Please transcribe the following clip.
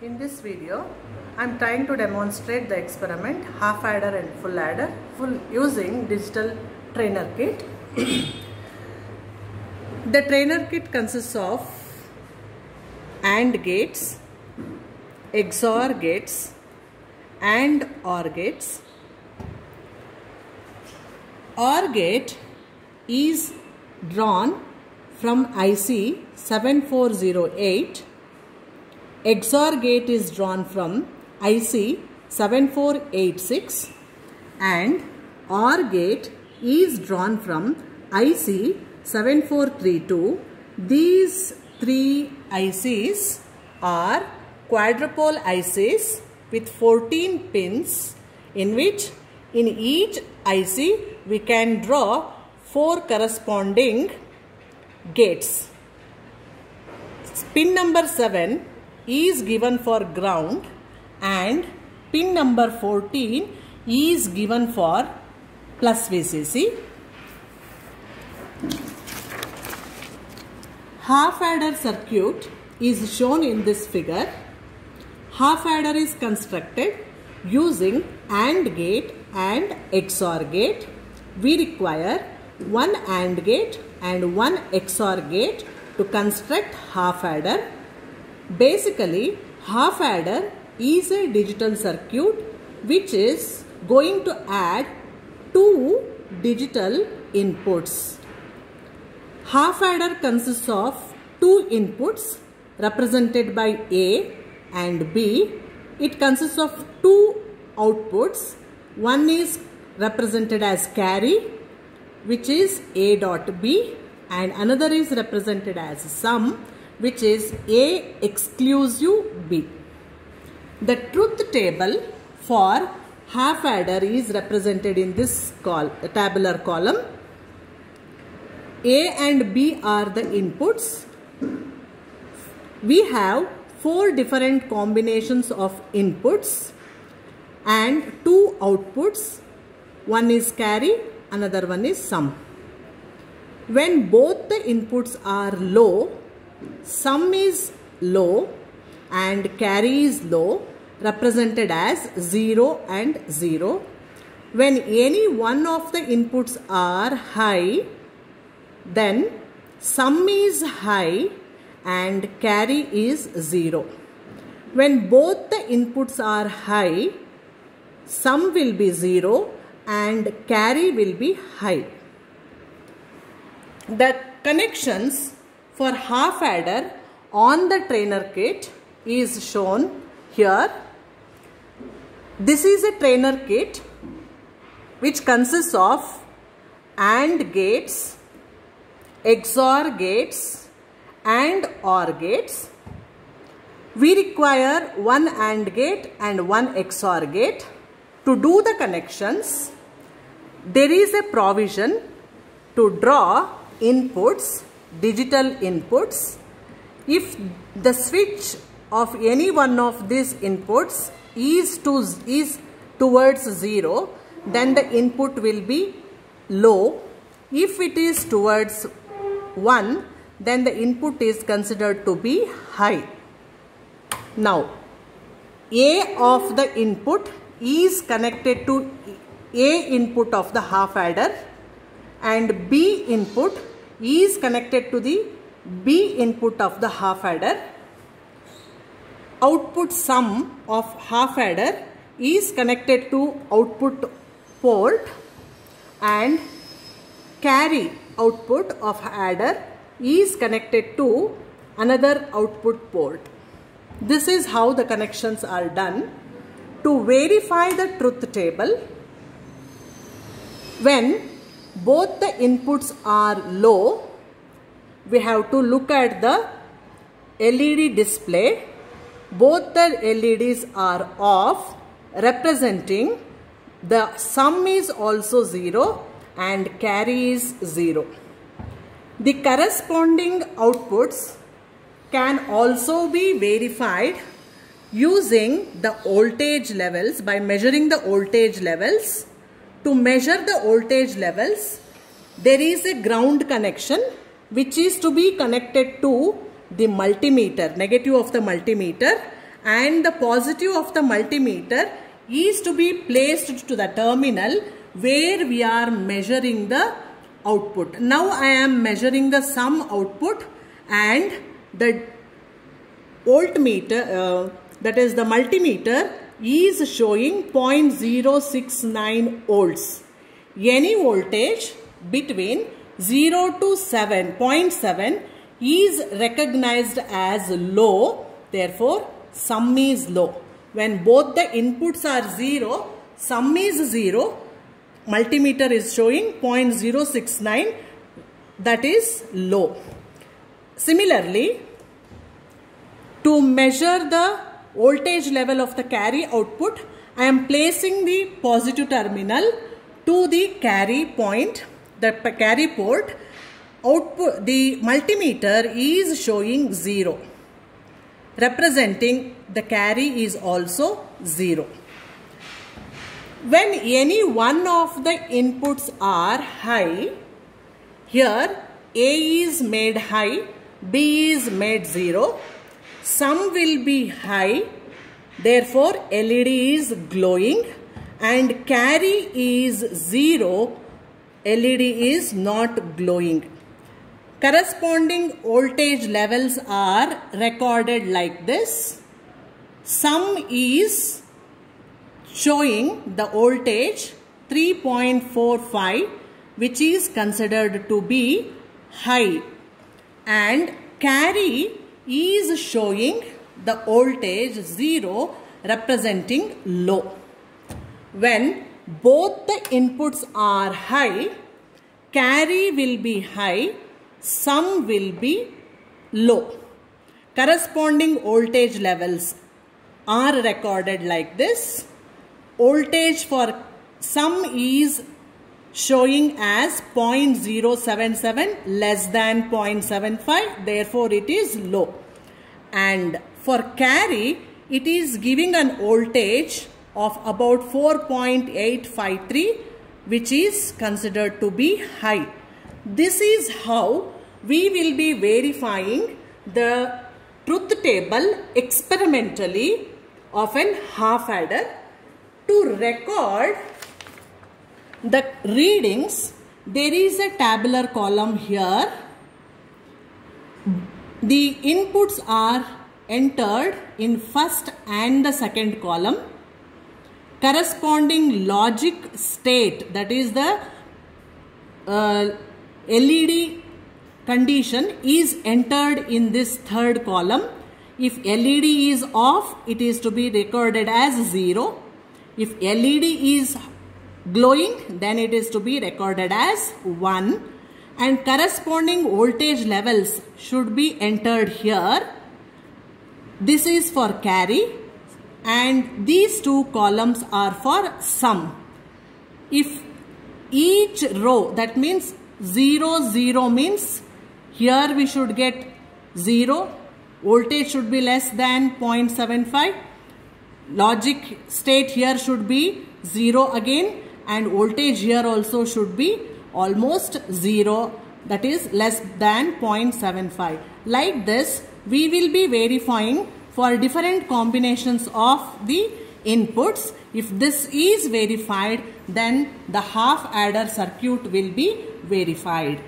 In this video, I am trying to demonstrate the experiment half adder and full adder full using digital trainer kit. the trainer kit consists of AND gates, XOR gates and OR gates. OR gate is drawn from IC 7408 XOR gate is drawn from IC 7486 and OR gate is drawn from IC 7432. These three ICs are quadrupole ICs with 14 pins in which in each IC we can draw four corresponding gates. Pin number 7 is given for ground and pin number 14 is given for plus VCC. Half adder circuit is shown in this figure. Half adder is constructed using AND gate and XOR gate. We require one AND gate and one XOR gate to construct half adder Basically, half adder is a digital circuit which is going to add two digital inputs. Half adder consists of two inputs represented by A and B. It consists of two outputs. One is represented as carry which is A dot B and another is represented as sum which is A exclusive B. The truth table for half adder is represented in this col tabular column. A and B are the inputs. We have four different combinations of inputs and two outputs. One is carry, another one is sum. When both the inputs are low, sum is low and carry is low represented as 0 and 0. When any one of the inputs are high then sum is high and carry is 0. When both the inputs are high sum will be 0 and carry will be high. The connections for half adder on the trainer kit is shown here. This is a trainer kit which consists of AND gates, XOR gates and OR gates. We require one AND gate and one XOR gate. To do the connections, there is a provision to draw inputs digital inputs. If the switch of any one of these inputs is to is towards 0 then the input will be low. If it is towards 1 then the input is considered to be high. Now A of the input is connected to A input of the half adder and B input is connected to the B input of the half adder. Output sum of half adder is connected to output port and carry output of adder is connected to another output port. This is how the connections are done. To verify the truth table, when both the inputs are low, we have to look at the LED display. Both the LEDs are off representing the sum is also 0 and carry is 0. The corresponding outputs can also be verified using the voltage levels by measuring the voltage levels to measure the voltage levels, there is a ground connection which is to be connected to the multimeter, negative of the multimeter and the positive of the multimeter is to be placed to the terminal where we are measuring the output. Now I am measuring the sum output and the voltmeter uh, that is the multimeter is showing 0.069 volts. Any voltage between 0 to 7.7 0.7 is recognized as low. Therefore, sum is low. When both the inputs are 0, sum is 0. Multimeter is showing 0.069 that is low. Similarly, to measure the voltage level of the carry output, I am placing the positive terminal to the carry point, the carry port. Output, the multimeter is showing 0, representing the carry is also 0. When any one of the inputs are high, here A is made high, B is made 0, sum will be high therefore LED is glowing and carry is 0 LED is not glowing. Corresponding voltage levels are recorded like this. Sum is showing the voltage 3.45 which is considered to be high and carry is showing the voltage 0 representing low. When both the inputs are high, carry will be high, sum will be low. Corresponding voltage levels are recorded like this. Voltage for sum is showing as 0.077 less than 0.75 therefore it is low and for carry it is giving an voltage of about 4.853 which is considered to be high. This is how we will be verifying the truth table experimentally of an half adder to record the readings there is a tabular column here. The inputs are entered in first and the second column. Corresponding logic state that is the uh, LED condition is entered in this third column. If LED is off it is to be recorded as 0 if LED is glowing then it is to be recorded as 1 and corresponding voltage levels should be entered here. This is for carry. And these two columns are for sum. If each row that means 0 0 means here we should get 0 voltage should be less than 0.75 logic state here should be 0 again and voltage here also should be almost 0 that is less than 0.75. Like this we will be verifying for different combinations of the inputs. If this is verified then the half adder circuit will be verified.